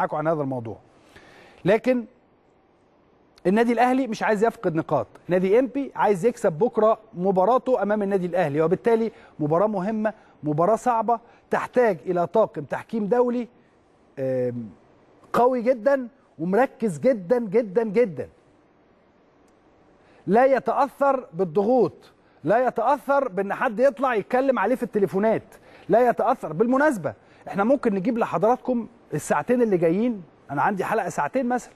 معاكم عن هذا الموضوع. لكن النادي الأهلي مش عايز يفقد نقاط. نادي امبي عايز يكسب بكرة مباراته أمام النادي الأهلي وبالتالي مباراة مهمة مباراة صعبة تحتاج إلى طاقم تحكيم دولي قوي جدا ومركز جدا جدا جدا. لا يتأثر بالضغوط لا يتأثر بأن حد يطلع يتكلم عليه في التليفونات لا يتأثر. بالمناسبة إحنا ممكن نجيب لحضراتكم الساعتين اللي جايين أنا عندي حلقة ساعتين مثلا.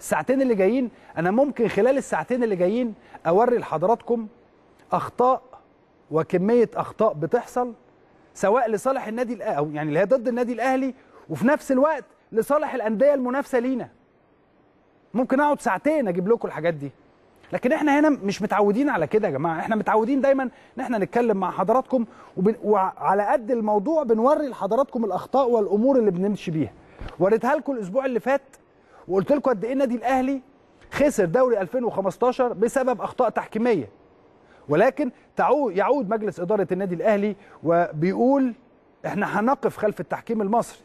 الساعتين اللي جايين أنا ممكن خلال الساعتين اللي جايين أوري لحضراتكم أخطاء وكمية أخطاء بتحصل سواء لصالح النادي الأهلي أو يعني اللي هي ضد النادي الأهلي وفي نفس الوقت لصالح الأندية المنافسة لينا. ممكن أقعد ساعتين أجيب لكم الحاجات دي. لكن إحنا هنا مش متعودين على كده يا جماعة. إحنا متعودين دايما إن إحنا نتكلم مع حضراتكم وبن... وعلى قد الموضوع بنوري لحضراتكم الأخطاء والأمور اللي بنمشي بيها. وريتها لكم الأسبوع اللي فات وقلت لكم قد إيه النادي الأهلي خسر دوري 2015 بسبب أخطاء تحكيمية. ولكن تعود يعود مجلس إدارة النادي الأهلي وبيقول إحنا هنقف خلف التحكيم المصري.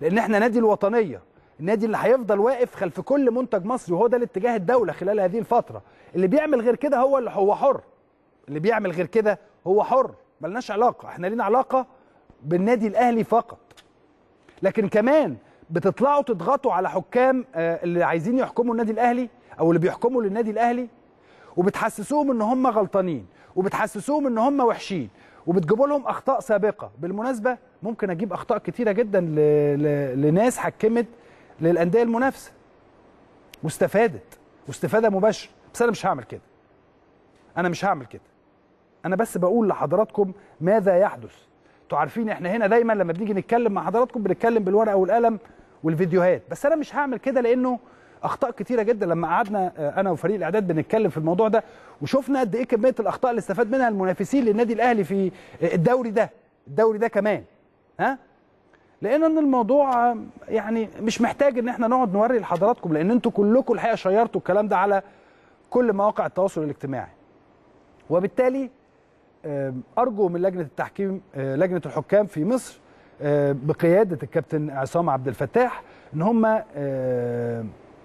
لأن إحنا نادي الوطنية. النادي اللي هيفضل واقف خلف كل منتج مصري وهو ده الاتجاه الدولة خلال هذه الفترة. اللي بيعمل غير كده هو اللي هو حر. اللي بيعمل غير كده هو حر. ملناش علاقة. إحنا لينا علاقة بالنادي الأهلي فقط. لكن كمان بتطلعوا تضغطوا على حكام آه، اللي عايزين يحكموا النادي الأهلي أو اللي بيحكموا للنادي الأهلي وبتحسسوهم إن هم غلطانين وبتحسسوهم إن هم وحشين وبتجيبوا لهم أخطاء سابقة. بالمناسبة ممكن أجيب أخطاء كتيرة جدا ل... ل... لناس حكمت للأندية المنافسة. واستفادت. واستفادة مباشرة. بس أنا مش هعمل كده. أنا مش هعمل كده. أنا بس بقول لحضراتكم ماذا يحدث. أنتوا عارفين إحنا هنا دايما لما بنيجي نتكلم مع حضراتكم بنتكلم بالورقة والقلم والفيديوهات. بس أنا مش هعمل كده لأنه أخطاء كتيرة جدا. لما قعدنا آه، أنا وفريق الإعداد بنتكلم في الموضوع ده وشفنا قد إيه كمية الأخطاء اللي استفاد منها المنافسين للنادي الأهلي في الدوري ده. الدوري ده كمان. ها؟ لأن ان الموضوع يعني مش محتاج ان إحنا نقعد نوري لحضراتكم لأن أنتوا كلكم الحقيقة شيرتوا الكلام ده على كل مواقع التواصل الاجتماعي. وبالتالي أرجو من لجنة التحكيم آه، لجنة الحكام في مصر آه، بقيادة الكابتن عصام عبد الفتاح إن هم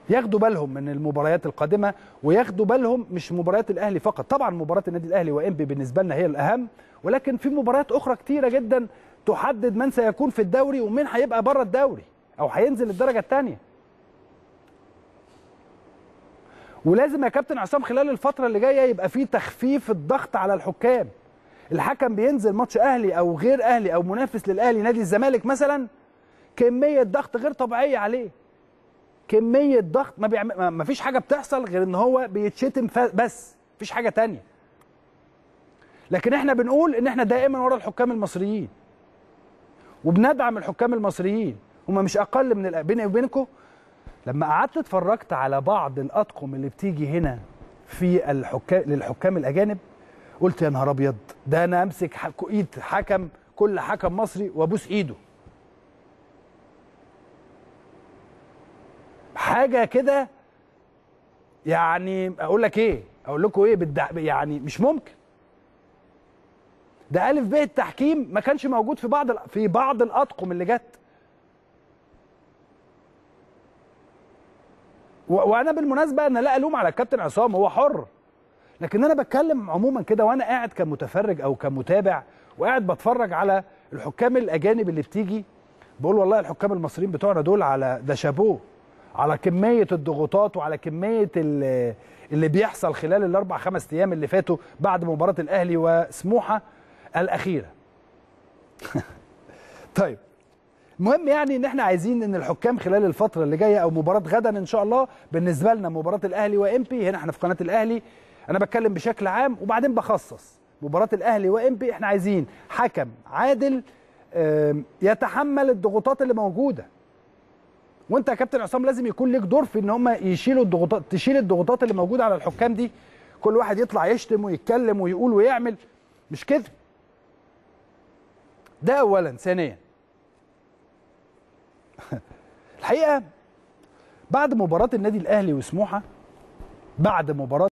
ياخدوا بالهم من المباريات القادمة وياخدوا بالهم مش مباريات الأهلي فقط. طبعا مباراه النادي الأهلي وإنبي بالنسبة لنا هي الأهم ولكن في مباريات أخرى كتيرة جدا تحدد من سيكون في الدوري ومين هيبقى بره الدوري أو هينزل الدرجة الثانية ولازم يا كابتن عصام خلال الفترة اللي جاية يبقى في تخفيف الضغط على الحكام. الحكم بينزل ماتش أهلي أو غير أهلي أو منافس للأهلي نادي الزمالك مثلا كمية ضغط غير طبيعية عليه. كمية ضغط ما بيعمل ما- فيش حاجة بتحصل غير إن هو بيتشتم بس مفيش حاجة تانية. لكن إحنا بنقول إن إحنا دائما ورا الحكام المصريين. وبندعم الحكام المصريين هم مش أقل من بيني وبينكم لما قعدت اتفرجت على بعض الأطقم اللي بتيجي هنا في الحكام للحكام الأجانب قلت يا نهار أبيض ده أنا أمسك إيد حكم كل حكم مصري وأبوس إيده حاجة كده يعني أقول لك إيه أقول لكم إيه. يعني مش ممكن ده ألف ب التحكيم ما كانش موجود في بعض في بعض الأطقم اللي جت. وأنا بالمناسبة أنا لا ألوم على الكابتن عصام هو حر. لكن أنا بتكلم عموما كده وأنا قاعد كمتفرج أو كمتابع وقاعد بتفرج على الحكام الأجانب اللي بتيجي. بقول والله الحكام المصريين بتوعنا دول على ده شابوه على كمية الضغوطات وعلى كمية ال- اللي بيحصل خلال الأربع خمس أيام اللي فاتوا بعد مباراة الأهلي وسموحة. الأخيرة. طيب. المهم يعني إن إحنا عايزين إن الحكام خلال الفترة اللي جاية أو مباراة غدا إن شاء الله بالنسبة لنا مباراة الأهلي وإمبي هنا إحنا في قناة الأهلي. أنا بتكلم بشكل عام وبعدين بخصص. مباراة الأهلي وإمبي إحنا عايزين حكم عادل يتحمل الضغوطات اللي موجودة. وأنت يا كابتن عصام لازم يكون ليك دور في إن هم يشيلوا الضغوطات تشيل الضغوطات اللي موجودة على الحكام دي. كل واحد يطلع يشتم ويتكلم ويقول ويعمل. مش كده؟ ده اولا ثانيا. الحقيقة بعد مباراة النادي الأهلي وسموحة بعد مباراة